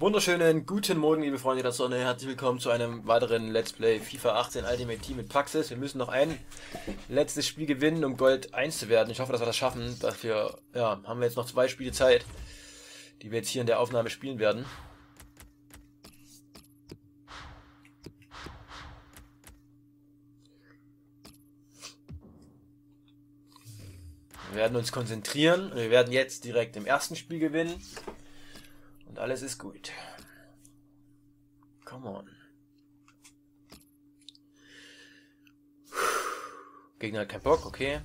Wunderschönen guten Morgen, liebe Freunde der Sonne. Herzlich willkommen zu einem weiteren Let's Play FIFA 18 Ultimate Team mit Praxis. Wir müssen noch ein letztes Spiel gewinnen, um Gold 1 zu werden. Ich hoffe, dass wir das schaffen. Dafür ja, haben wir jetzt noch zwei Spiele Zeit, die wir jetzt hier in der Aufnahme spielen werden. Wir werden uns konzentrieren. Wir werden jetzt direkt im ersten Spiel gewinnen. Alles ist gut. Come on. Gegner hat keinen Bock, okay.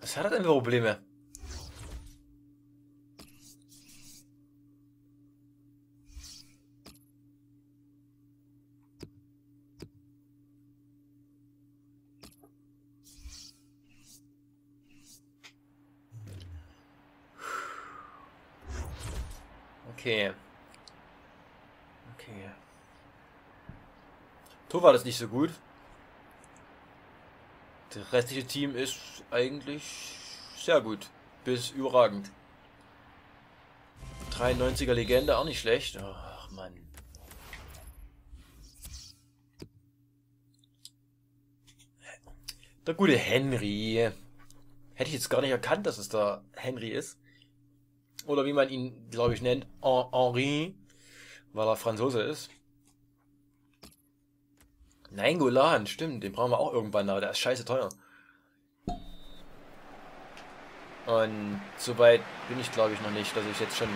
Was hat er denn für Probleme? Okay. Okay. Torwart ist nicht so gut. Das restliche Team ist eigentlich sehr gut. Bis überragend. 93er Legende auch nicht schlecht. Ach Mann. Der gute Henry. Hätte ich jetzt gar nicht erkannt, dass es der Henry ist oder wie man ihn, glaube ich, nennt, Henri, weil er Franzose ist. Nein, Golan, stimmt, den brauchen wir auch irgendwann, aber der ist scheiße teuer. Und soweit bin ich, glaube ich, noch nicht, dass ich jetzt schon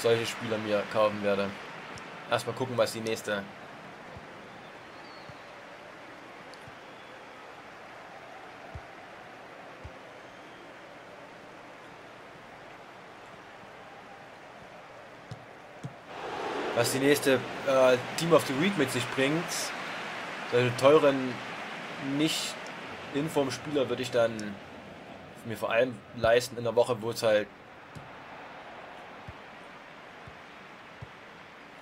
solche Spieler mir kaufen werde. Erstmal gucken, was die nächste was die nächste äh, Team of the Week mit sich bringt. Solche teuren, nicht Inform-Spieler würde ich dann mir vor allem leisten in der Woche, wo es halt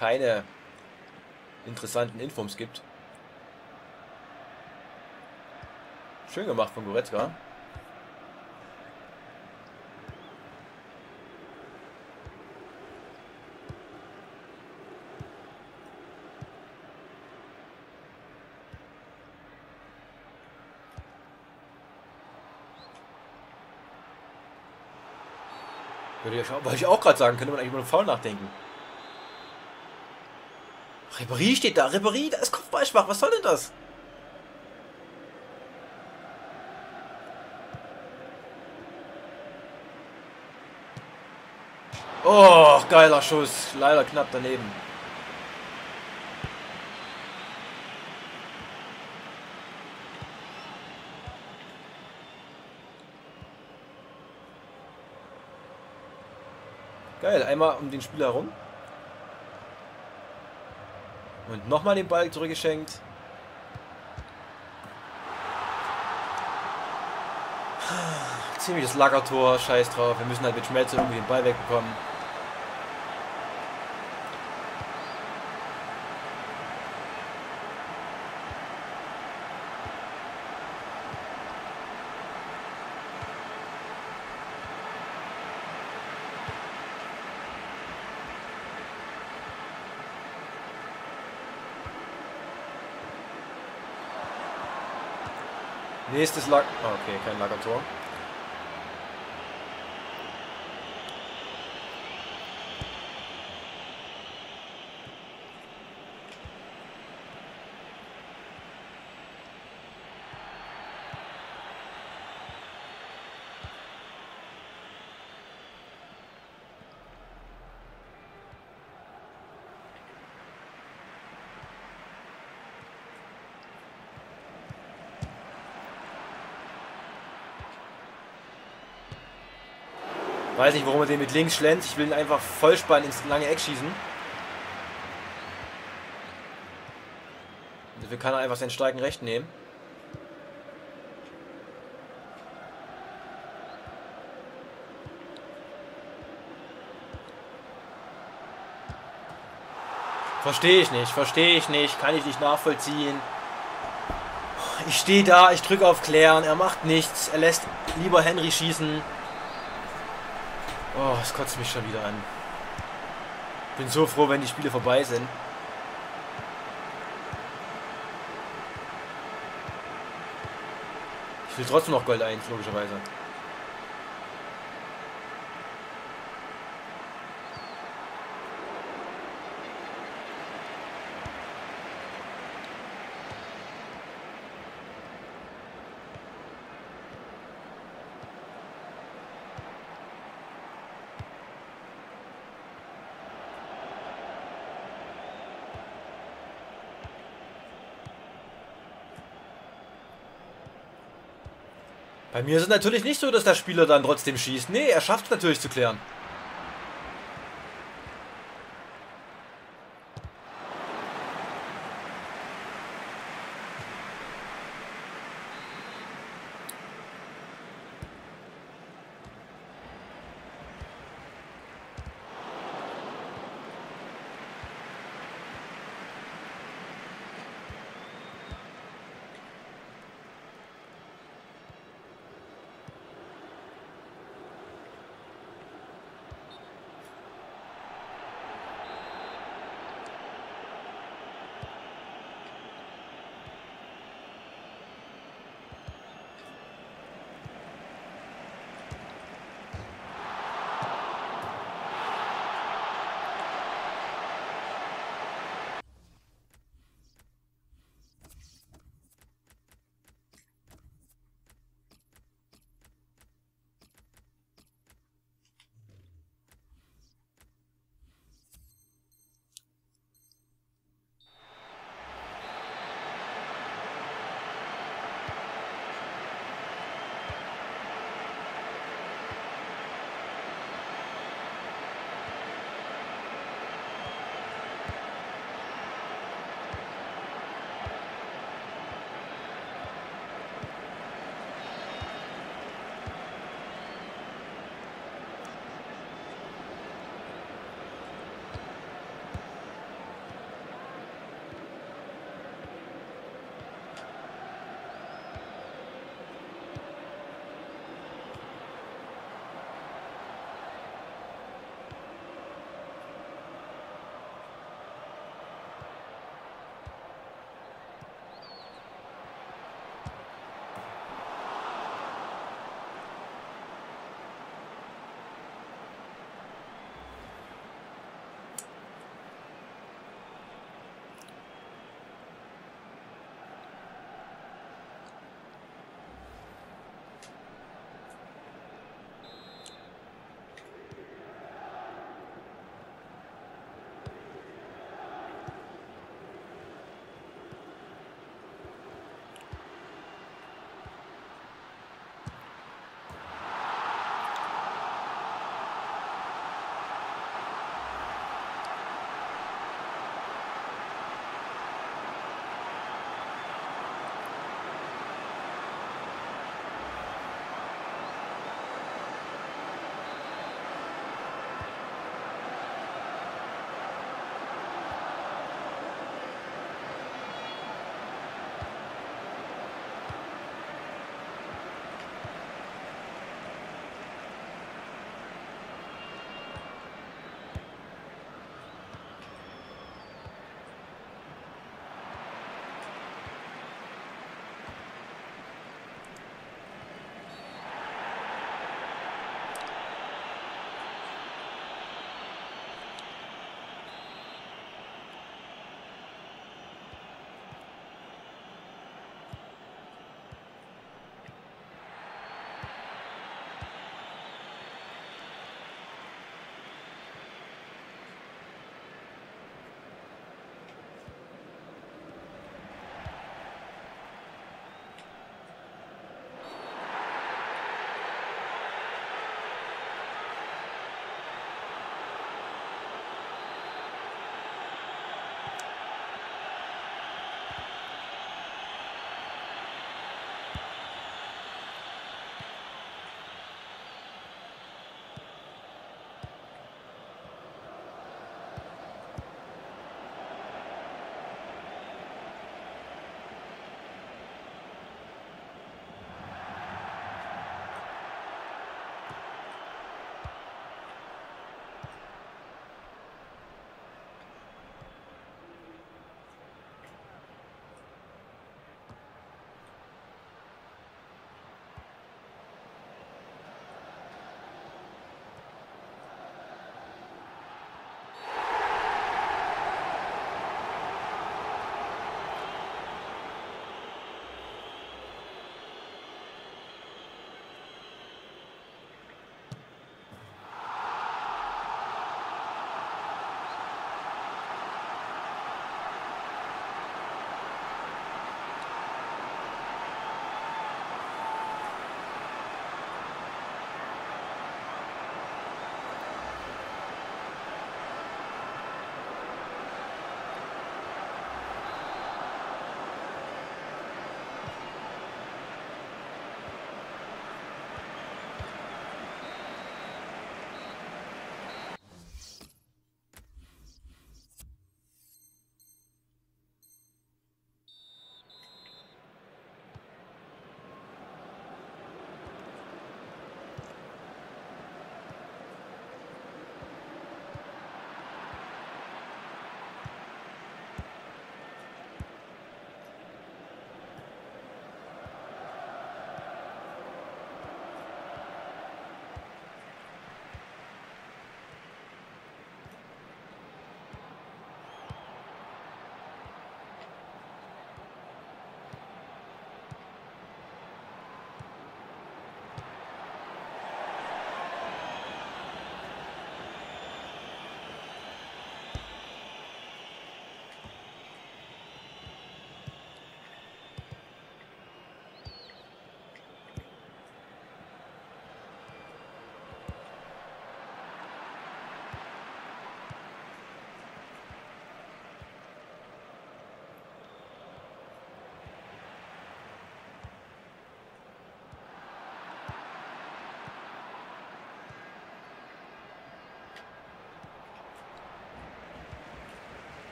keine interessanten Informs gibt. Schön gemacht von Goretzka. Wollte ich auch gerade sagen, könnte man eigentlich über einen Foul nachdenken. Ribéry steht da, Ribéry, da ist Kopfball schwach, was soll denn das? Oh, geiler Schuss, leider knapp daneben. Geil, einmal um den Spieler herum. Und nochmal den Ball zurückgeschenkt. Ziemliches Lagertor, scheiß drauf. Wir müssen halt mit Schmelze irgendwie den Ball wegbekommen. Nächstes Lager... Oh, okay, kein Lagertor. Weiß nicht, warum er den mit links schlenzt. Ich will ihn einfach Vollspann ins lange Eck schießen. Dafür kann er einfach seinen starken Recht nehmen. Verstehe ich nicht, verstehe ich nicht, kann ich nicht nachvollziehen. Ich stehe da, ich drücke auf Klären, er macht nichts, er lässt lieber Henry schießen. Oh, es kotzt mich schon wieder an. Bin so froh, wenn die Spiele vorbei sind. Ich will trotzdem noch Gold 1, logischerweise. Bei mir ist es natürlich nicht so, dass der Spieler dann trotzdem schießt. Nee, er schafft es natürlich zu klären.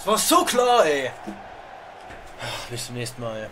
Das war so klar, ey. Bis zum nächsten Mal.